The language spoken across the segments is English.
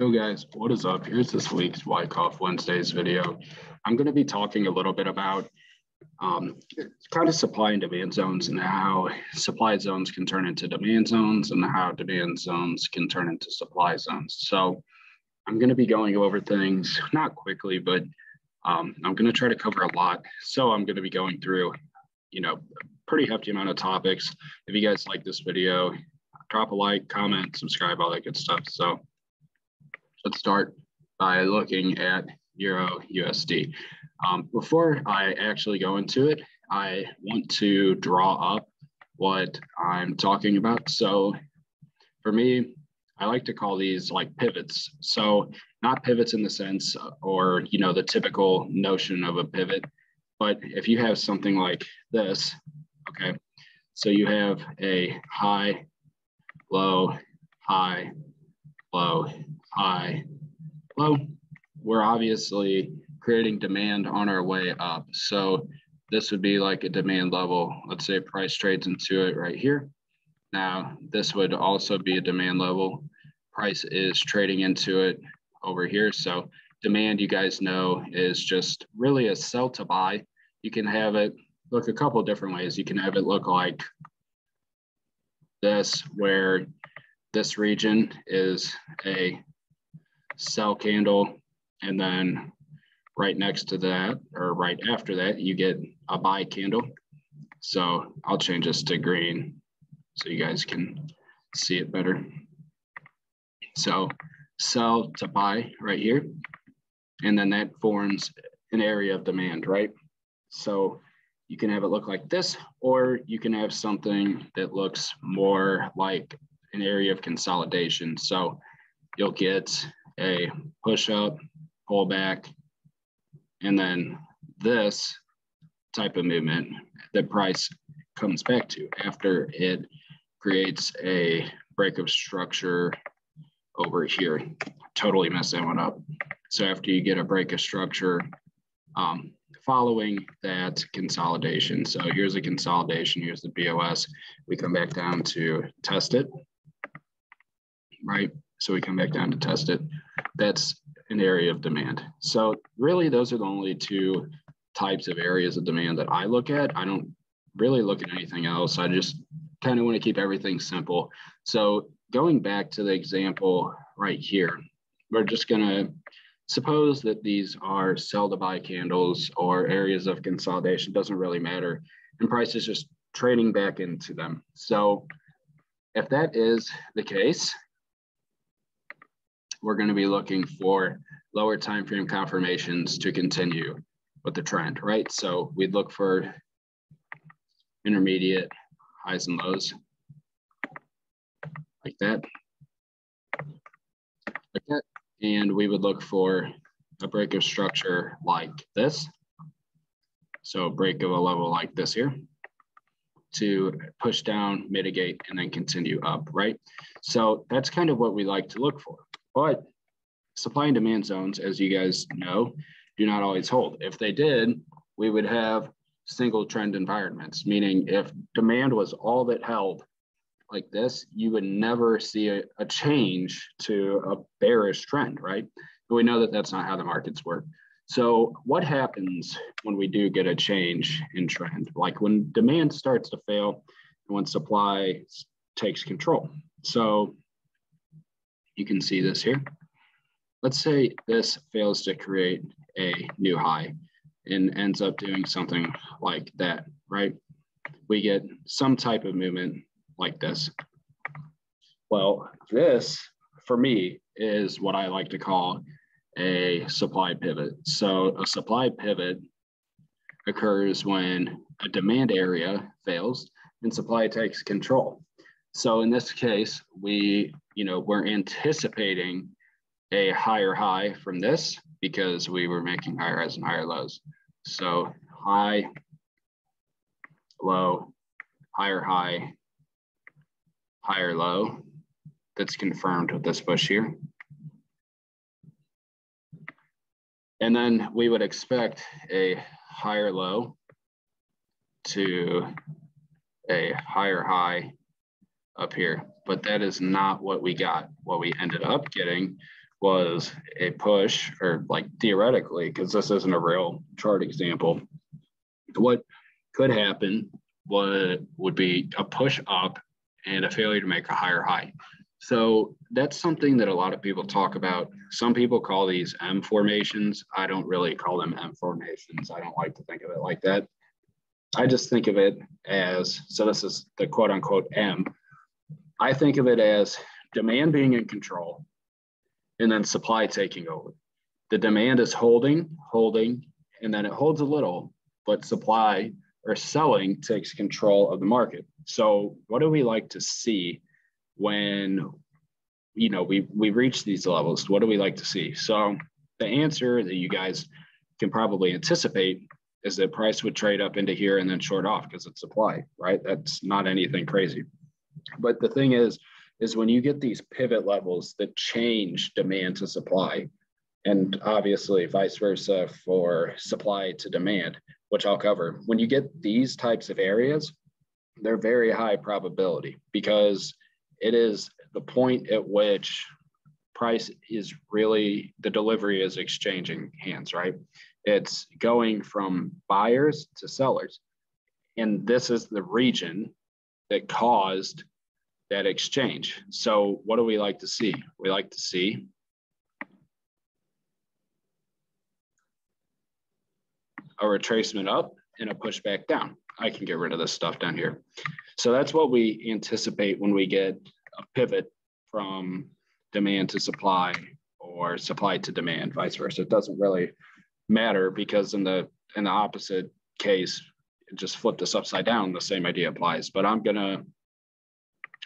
Yo guys, what is up? Here's this week's Wyckoff Wednesdays video. I'm going to be talking a little bit about um, kind of supply and demand zones and how supply zones can turn into demand zones and how demand zones can turn into supply zones. So I'm going to be going over things, not quickly, but um, I'm going to try to cover a lot. So I'm going to be going through, you know, pretty hefty amount of topics. If you guys like this video, drop a like, comment, subscribe, all that good stuff. So let's start by looking at Euro USD. Um, before I actually go into it, I want to draw up what I'm talking about. So for me, I like to call these like pivots. So not pivots in the sense or, you know, the typical notion of a pivot, but if you have something like this, okay, so you have a high, low, high, low, high, low. We're obviously creating demand on our way up. So this would be like a demand level. Let's say price trades into it right here. Now, this would also be a demand level. Price is trading into it over here. So demand, you guys know, is just really a sell to buy. You can have it look a couple different ways. You can have it look like this, where this region is a sell candle, and then right next to that, or right after that, you get a buy candle. So I'll change this to green so you guys can see it better. So sell to buy right here. And then that forms an area of demand, right? So you can have it look like this, or you can have something that looks more like an area of consolidation. So you'll get a push up, pull back, and then this type of movement, the price comes back to after it creates a break of structure over here. Totally messed that one up. So after you get a break of structure, um, following that consolidation. So here's a consolidation, here's the BOS. We come back down to test it, right? So we come back down to test it. That's an area of demand. So really those are the only two types of areas of demand that I look at. I don't really look at anything else. I just kind of want to keep everything simple. So going back to the example right here, we're just going to suppose that these are sell to buy candles or areas of consolidation, doesn't really matter. And price is just trading back into them. So if that is the case, we're going to be looking for lower time frame confirmations to continue with the trend, right? So we'd look for intermediate highs and lows like that, like that. And we would look for a break of structure like this. So break of a level like this here to push down, mitigate, and then continue up, right? So that's kind of what we like to look for. But supply and demand zones, as you guys know, do not always hold. If they did, we would have single trend environments, meaning if demand was all that held like this, you would never see a, a change to a bearish trend, right? But we know that that's not how the markets work. So what happens when we do get a change in trend? Like when demand starts to fail and when supply takes control. So you can see this here. Let's say this fails to create a new high and ends up doing something like that, right? We get some type of movement like this. Well, this for me is what I like to call a supply pivot. So a supply pivot occurs when a demand area fails and supply takes control. So in this case, we, you know, we're anticipating a higher high from this because we were making higher highs and higher lows. So high, low, higher high, higher low. That's confirmed with this push here. And then we would expect a higher low to a higher high up here, but that is not what we got. What we ended up getting was a push or like theoretically, because this isn't a real chart example, what could happen would, would be a push up and a failure to make a higher high. So that's something that a lot of people talk about. Some people call these M formations. I don't really call them M formations. I don't like to think of it like that. I just think of it as so this is the quote unquote M. I think of it as demand being in control and then supply taking over. The demand is holding, holding, and then it holds a little, but supply or selling takes control of the market. So what do we like to see when you know we we reach these levels? What do we like to see? So the answer that you guys can probably anticipate is that price would trade up into here and then short off because it's supply, right? That's not anything crazy. But the thing is, is when you get these pivot levels that change demand to supply, and obviously vice versa for supply to demand, which I'll cover. When you get these types of areas, they're very high probability because it is the point at which price is really the delivery is exchanging hands, right? It's going from buyers to sellers. And this is the region that caused that exchange. So, what do we like to see? We like to see a retracement up and a pushback down. I can get rid of this stuff down here. So that's what we anticipate when we get a pivot from demand to supply or supply to demand, vice versa. It doesn't really matter because in the in the opposite case, just flip this upside down, the same idea applies. But I'm gonna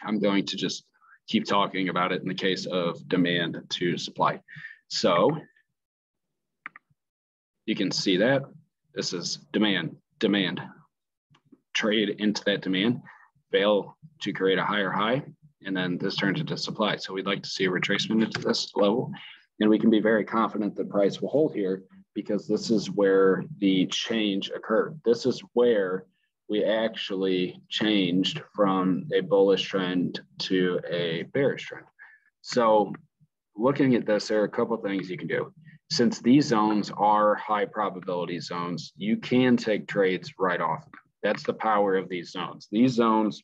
I'm going to just keep talking about it in the case of demand to supply. So you can see that this is demand, demand, trade into that demand, fail to create a higher high, and then this turns into supply. So we'd like to see a retracement into this level. And we can be very confident the price will hold here because this is where the change occurred. This is where we actually changed from a bullish trend to a bearish trend. So looking at this, there are a couple things you can do since these zones are high probability zones, you can take trades right off. That's the power of these zones. These zones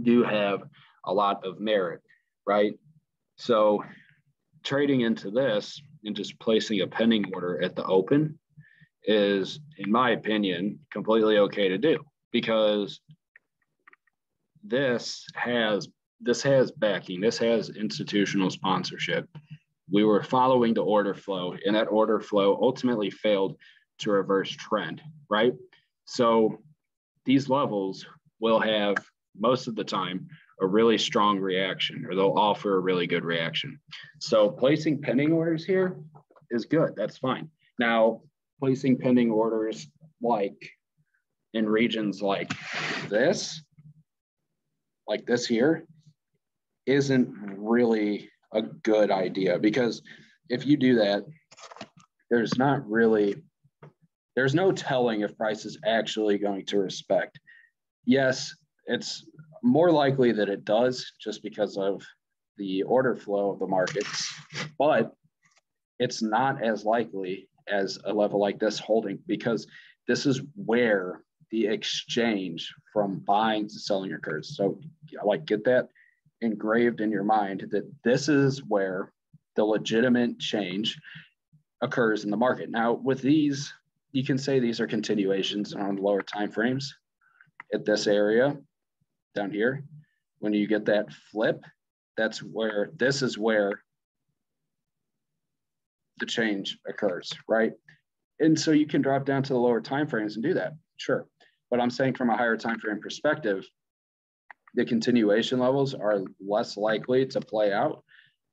do have a lot of merit, right? So trading into this and just placing a pending order at the open is, in my opinion, completely okay to do because this has this has backing, this has institutional sponsorship we were following the order flow, and that order flow ultimately failed to reverse trend, right? So these levels will have most of the time a really strong reaction, or they'll offer a really good reaction. So placing pending orders here is good. That's fine. Now, placing pending orders like in regions like this, like this here, isn't really a good idea because if you do that, there's not really there's no telling if price is actually going to respect. Yes, it's more likely that it does just because of the order flow of the markets, but it's not as likely as a level like this holding because this is where the exchange from buying to selling occurs. So like get that engraved in your mind that this is where the legitimate change occurs in the market. Now, with these, you can say these are continuations on lower time frames at this area down here. When you get that flip, that's where this is where the change occurs, right? And so you can drop down to the lower time frames and do that, sure. But I'm saying from a higher time frame perspective, the continuation levels are less likely to play out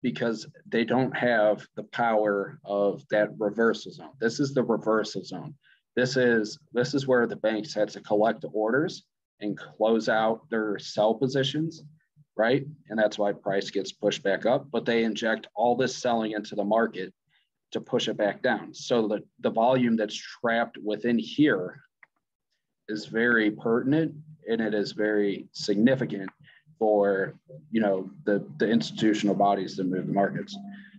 because they don't have the power of that reversal zone. This is the reversal zone. This is this is where the banks had to collect orders and close out their sell positions, right? And that's why price gets pushed back up, but they inject all this selling into the market to push it back down. So that the volume that's trapped within here is very pertinent and it is very significant for you know the the institutional bodies that move the markets.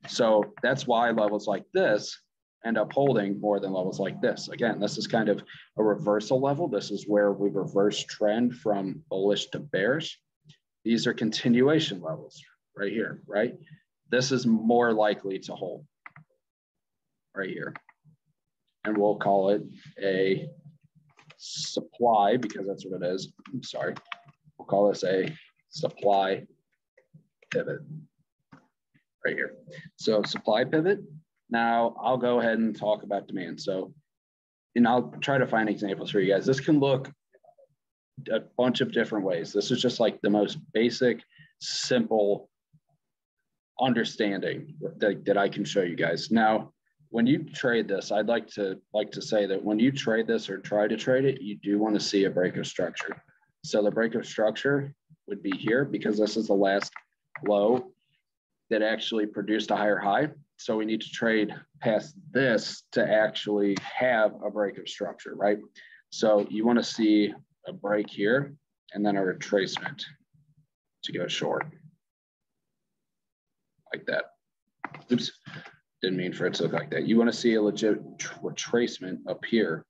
So that's why levels like this end up holding more than levels like this. Again, this is kind of a reversal level. This is where we reverse trend from bullish to bearish. These are continuation levels right here, right? This is more likely to hold right here. And we'll call it a supply because that's what it is. I'm sorry. We'll call this a supply pivot right here. So supply pivot. Now I'll go ahead and talk about demand. So, and I'll try to find examples for you guys. This can look a bunch of different ways. This is just like the most basic, simple understanding that, that I can show you guys. Now, when you trade this, I'd like to like to say that when you trade this or try to trade it, you do want to see a break of structure. So the break of structure would be here because this is the last low that actually produced a higher high. So we need to trade past this to actually have a break of structure, right? So you want to see a break here and then a retracement to go short like that. Oops, didn't mean for it to look like that. You want to see a legit retracement here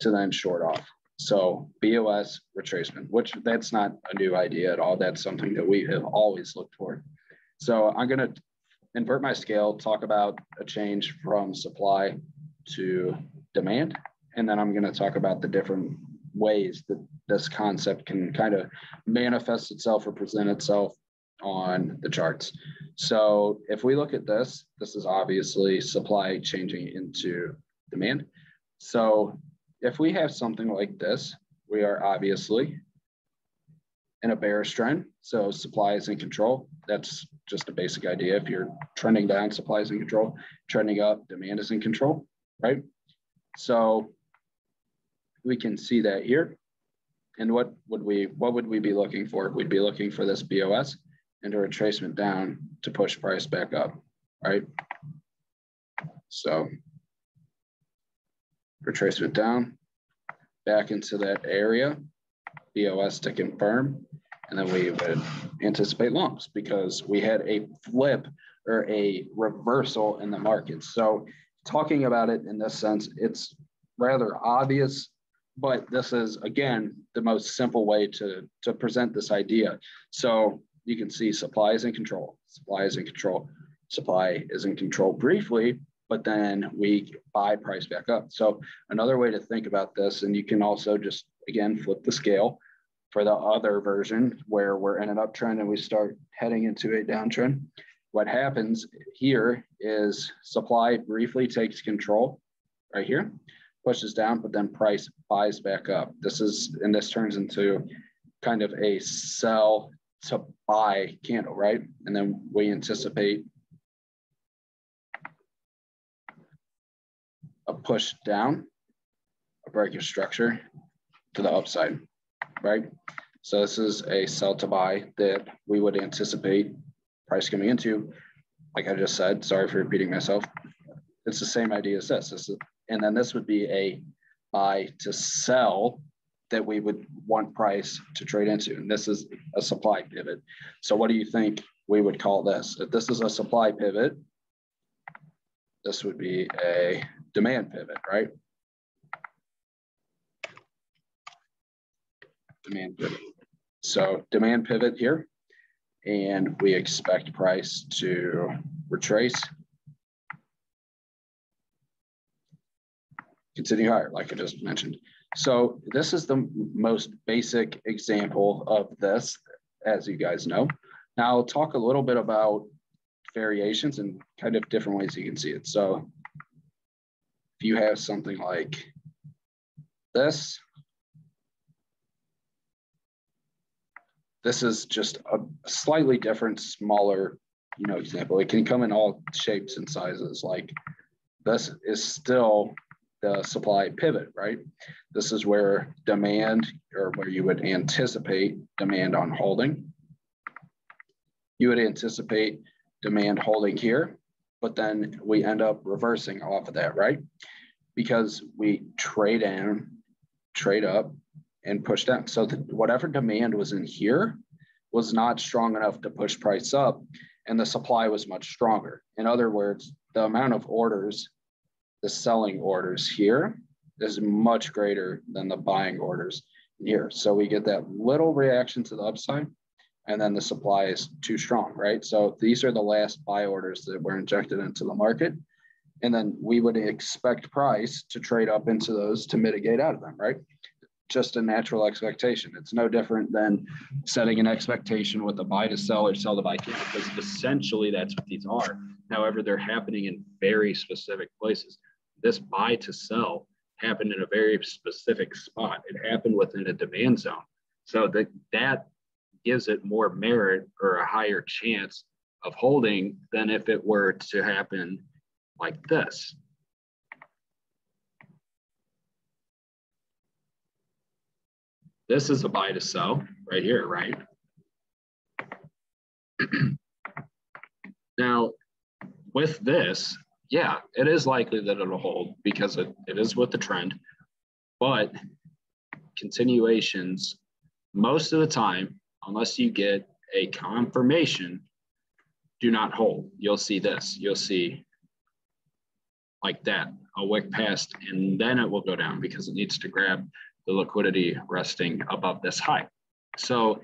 to then short off. So BOS retracement, which that's not a new idea at all. That's something that we have always looked for. So I'm going to invert my scale, talk about a change from supply to demand, and then I'm going to talk about the different ways that this concept can kind of manifest itself or present itself on the charts. So if we look at this, this is obviously supply changing into demand. So if we have something like this, we are obviously in a bearish trend. So supply is in control. That's just a basic idea. If you're trending down, supply is in control. Trending up, demand is in control, right? So we can see that here. And what would we what would we be looking for? We'd be looking for this BOS a retracement down to push price back up, right? So retracement down, back into that area, BOS to confirm, and then we would anticipate longs because we had a flip or a reversal in the market. So talking about it in this sense, it's rather obvious, but this is again the most simple way to to present this idea. So you can see supply is in control. Supply is in control. Supply is in control briefly, but then we buy price back up. So another way to think about this, and you can also just again flip the scale for the other version where we're in an uptrend and we start heading into a downtrend. What happens here is supply briefly takes control right here, pushes down, but then price buys back up. This is, and this turns into kind of a sell to buy candle, right? And then we anticipate a push down, a break of structure to the upside, right? So this is a sell to buy that we would anticipate price coming into. Like I just said, sorry for repeating myself. It's the same idea as this. this is, and then this would be a buy to sell that we would want price to trade into. And this is a supply pivot. So what do you think we would call this? If this is a supply pivot, this would be a demand pivot, right? Demand pivot. So demand pivot here, and we expect price to retrace, continue higher, like I just mentioned. So this is the most basic example of this, as you guys know. Now I'll talk a little bit about variations and kind of different ways you can see it. So if you have something like this, this is just a slightly different, smaller, you know, example. It can come in all shapes and sizes. Like this is still the supply pivot, right? This is where demand or where you would anticipate demand on holding. You would anticipate demand holding here, but then we end up reversing off of that, right? Because we trade in, trade up, and push down. So whatever demand was in here was not strong enough to push price up and the supply was much stronger. In other words, the amount of orders, the selling orders here is much greater than the buying orders here. So we get that little reaction to the upside and then the supply is too strong, right? So these are the last buy orders that were injected into the market. And then we would expect price to trade up into those to mitigate out of them, right? Just a natural expectation. It's no different than setting an expectation with a buy to sell or sell to buy because essentially that's what these are. However, they're happening in very specific places. This buy to sell happened in a very specific spot. It happened within a demand zone. So that that gives it more merit or a higher chance of holding than if it were to happen like this. This is a buy to sell right here, right? now, with this, yeah, it is likely that it'll hold because it, it is with the trend, but continuations, most of the time, unless you get a confirmation, do not hold. You'll see this. You'll see like that, a wick past, and then it will go down because it needs to grab the liquidity resting above this high. So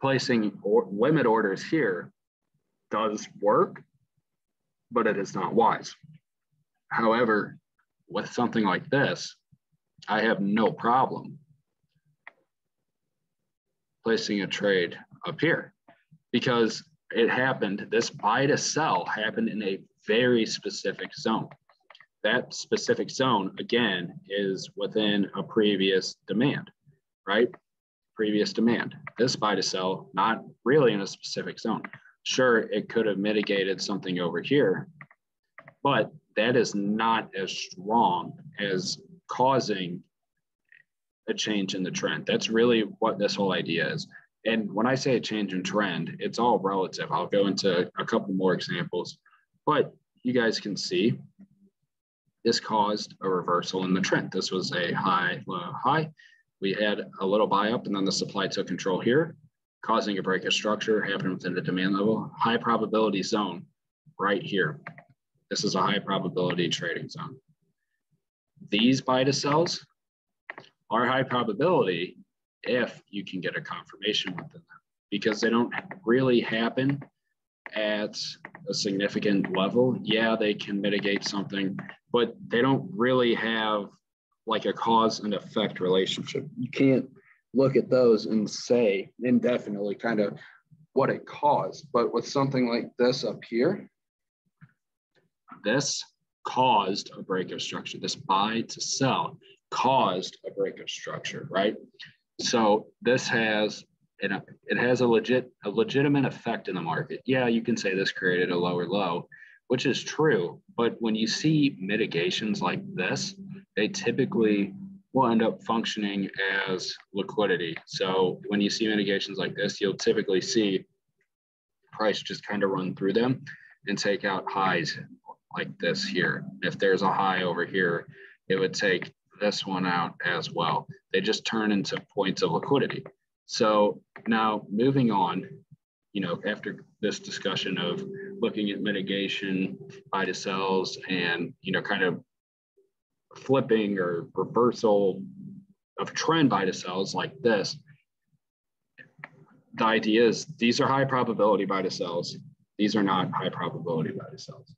placing or limit orders here does work, but it is not wise. However, with something like this, I have no problem placing a trade up here because it happened, this buy to sell happened in a very specific zone that specific zone, again, is within a previous demand, right? Previous demand. This buy to sell, not really in a specific zone. Sure, it could have mitigated something over here, but that is not as strong as causing a change in the trend. That's really what this whole idea is. And when I say a change in trend, it's all relative. I'll go into a couple more examples, but you guys can see this caused a reversal in the trend. This was a high, low, high. We had a little buy up and then the supply took control here, causing a break of structure happening within the demand level. High probability zone right here. This is a high probability trading zone. These buy to sells are high probability if you can get a confirmation within them because they don't really happen at a significant level. Yeah, they can mitigate something, but they don't really have like a cause and effect relationship. You can't look at those and say indefinitely kind of what it caused. But with something like this up here, this caused a break of structure. This buy to sell caused a break of structure, right? So this has it, it has a legit a legitimate effect in the market. Yeah, you can say this created a lower low, which is true. But when you see mitigations like this, they typically will end up functioning as liquidity. So when you see mitigations like this, you'll typically see price just kind of run through them and take out highs like this here. If there's a high over here, it would take this one out as well. They just turn into points of liquidity. So now moving on, you know, after this discussion of looking at mitigation buy to sells and, you know, kind of flipping or reversal of trend buy to sells like this, the idea is these are high probability buy to sells. These are not high probability buy to sells.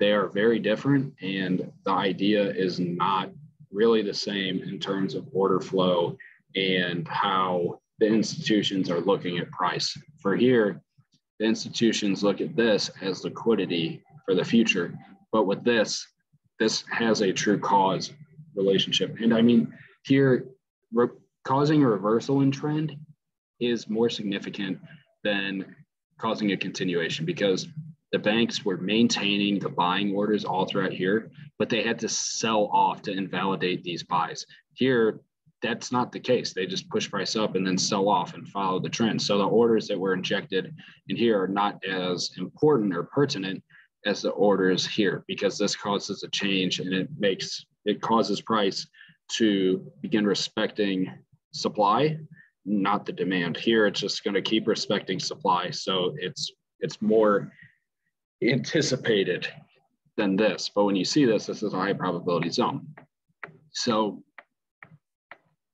They are very different. And the idea is not really the same in terms of order flow and how the institutions are looking at price. For here, the institutions look at this as liquidity for the future. But with this, this has a true cause relationship. And I mean, here, re- causing a reversal in trend is more significant than causing a continuation because the banks were maintaining the buying orders all throughout here, but they had to sell off to invalidate these buys. Here, that's not the case. They just push price up and then sell off and follow the trend. So the orders that were injected in here are not as important or pertinent as the order is here because this causes a change and it makes it causes price to begin respecting supply, not the demand. Here, it's just going to keep respecting supply. So it's it's more anticipated than this. But when you see this, this is a high probability zone. So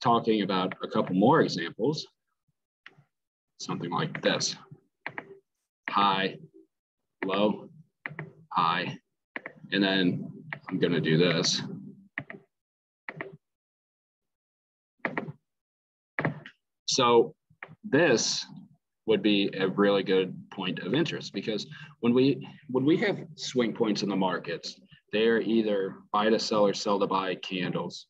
talking about a couple more examples, something like this. High, low, high, and then I'm gonna do this. So this would be a really good point of interest because when we when we have swing points in the markets, they're either buy to sell or sell to buy candles,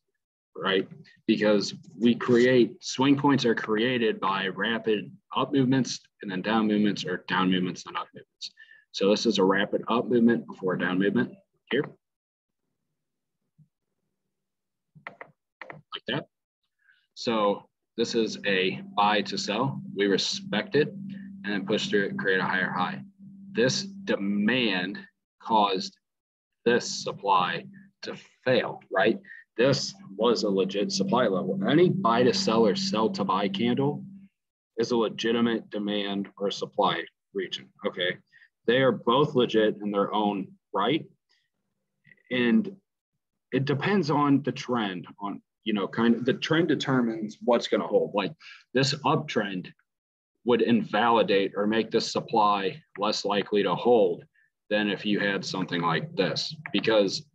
right? Because we create swing points are created by rapid up movements and then down movements or down movements and up movements. So this is a rapid up movement before a down movement here. Like that. So this is a buy to sell. We respect it and then push through it, create a higher high. This demand caused this supply to fail, right? This was a legit supply level. Any buy to sell or sell to buy candle is a legitimate demand or supply region. Okay. They are both legit in their own right. And it depends on the trend on you know, kind of the trend determines what's going to hold. Like this uptrend would invalidate or make the supply less likely to hold than if you had something like this because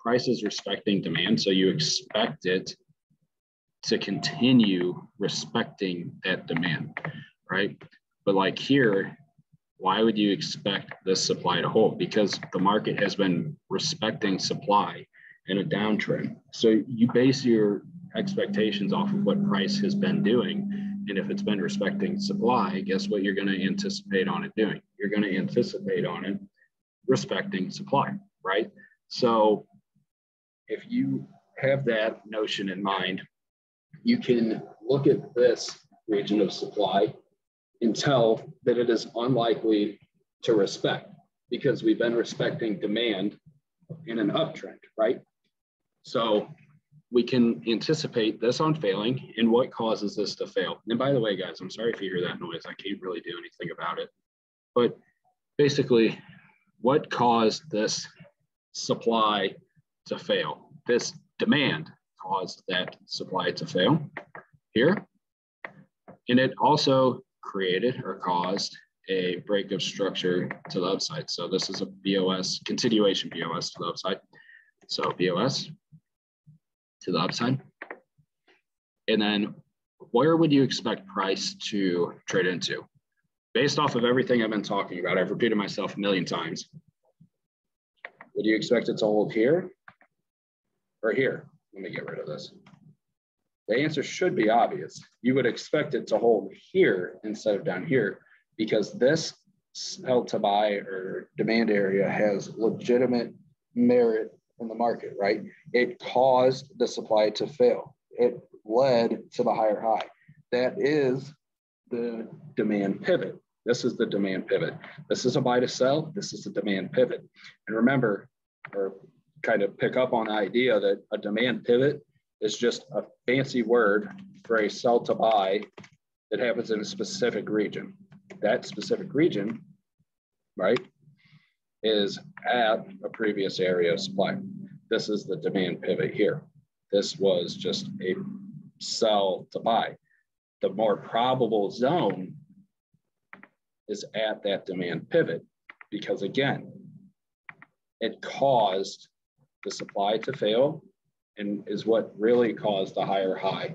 price is respecting demand. So you expect it to continue respecting that demand, right? But like here, why would you expect this supply to hold? Because the market has been respecting supply in a downtrend. So you base your expectations off of what price has been doing. And if it's been respecting supply, guess what you're going to anticipate on it doing? You're going to anticipate on it respecting supply, right? So if you have that notion in mind, you can look at this region of supply and tell that it is unlikely to respect because we've been respecting demand in an uptrend, right? So we can anticipate this on failing and what causes this to fail. And by the way, guys, I'm sorry if you hear that noise. I can't really do anything about it. But basically, what caused this supply to fail? This demand caused that supply to fail here. And it also created or caused a break of structure to the upside. So this is a BOS, continuation BOS to the upside. So BOS to the upside. And then where would you expect price to trade into? Based off of everything I've been talking about, I've repeated myself a million times. Would you expect it to hold here or here? Let me get rid of this. The answer should be obvious. You would expect it to hold here instead of down here because this sell to buy or demand area has legitimate merit in the market, right? It caused the supply to fail. It led to the higher high. That is the demand pivot. This is the demand pivot. This is a buy to sell. This is a demand pivot. And remember, or kind of pick up on the idea that a demand pivot is just a fancy word for a sell to buy that happens in a specific region. That specific region, right, is at a previous area of supply. This is the demand pivot here. This was just a sell to buy. The more probable zone is at that demand pivot because again, it caused the supply to fail and is what really caused the higher high.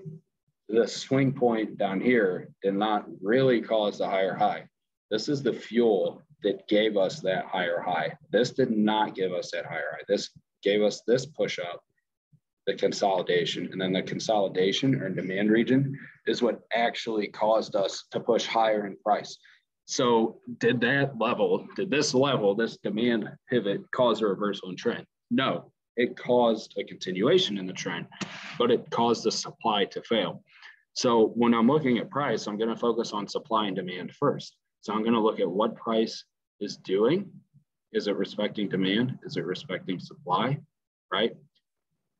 The swing point down here did not really cause the higher high. This is the fuel that gave us that higher high. This did not give us that higher high. This gave us this push up, the consolidation. And then the consolidation or demand region is what actually caused us to push higher in price. So did that level, did this level, this demand pivot cause a reversal in trend? No, it caused a continuation in the trend, but it caused the supply to fail. So when I'm looking at price, I'm going to focus on supply and demand first. So I'm going to look at what price is doing. Is it respecting demand? Is it respecting supply? Right?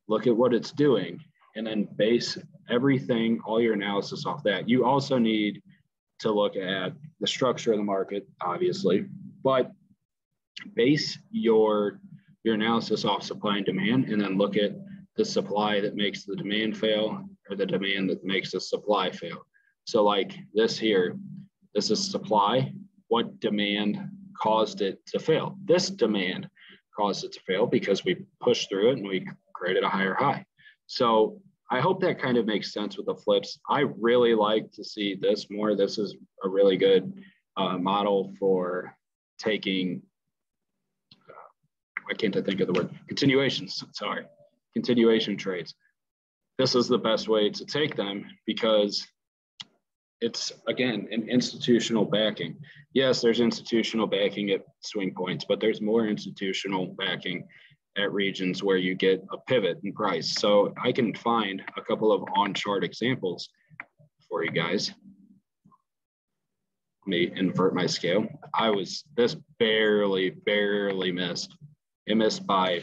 Look at what it's doing and then base everything, all your analysis off that. You also need to look at the structure of the market, obviously, but base your your analysis off supply and demand and then look at the supply that makes the demand fail or the demand that makes the supply fail. So like this here, this is supply. What demand caused it to fail? This demand caused it to fail because we pushed through it and we created a higher high. So I hope that kind of makes sense with the flips. I really like to see this more. This is a really good uh, model for taking, I can't I think of the word, continuations, sorry, continuation trades. This is the best way to take them because it's again an institutional backing. Yes, there's institutional backing at swing points, but there's more institutional backing at regions where you get a pivot in price. So I can find a couple of on chart examples for you guys. Let me invert my scale. I was this barely, barely missed. Missed by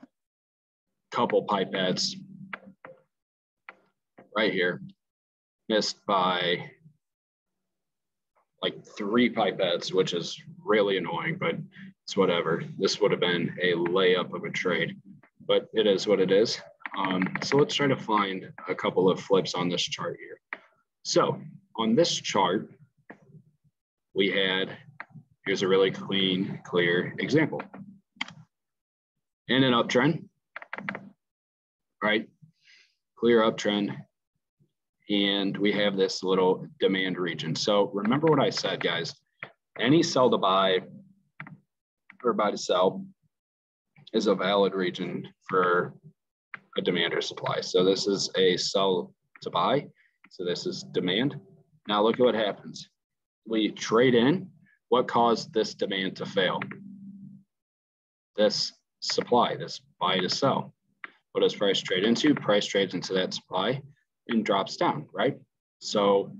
a couple pipettes right here missed by like three pipettes, which is really annoying, but it's whatever. This would have been a layup of a trade, but it is what it is. Um, so let's try to find a couple of flips on this chart here. So on this chart, we had, here's a really clean, clear example. In an uptrend, right? Clear uptrend, and we have this little demand region. So remember what I said, guys, any sell to buy or buy to sell is a valid region for a demand or supply. So this is a sell to buy. So this is demand. Now look at what happens. We trade in. What caused this demand to fail? This supply, this buy to sell. What does price trade into? Price trades into that supply and drops down, right? So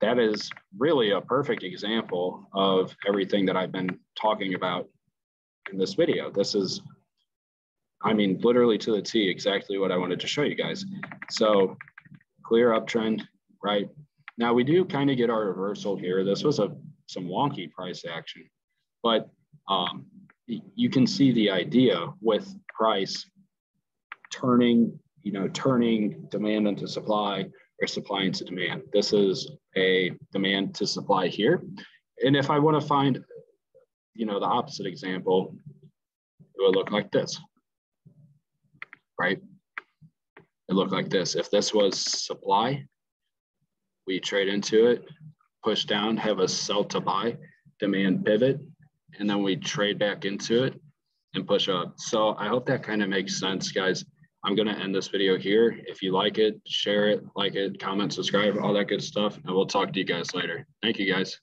that is really a perfect example of everything that I've been talking about in this video. This is, I mean, literally to the T, exactly what I wanted to show you guys. So clear uptrend, right? Now we do kind of get our reversal here. This was a some wonky price action, but um, you can see the idea with price turning you know, turning demand into supply or supply into demand. This is a demand to supply here. And if I want to find, you know, the opposite example, it would look like this, right? It looked like this. If this was supply, we trade into it, push down, have a sell to buy, demand pivot, and then we trade back into it and push up. So I hope that kind of makes sense, guys. I'm going to end this video here. If you like it, share it, like it, comment, subscribe, all that good stuff. And we'll talk to you guys later. Thank you guys.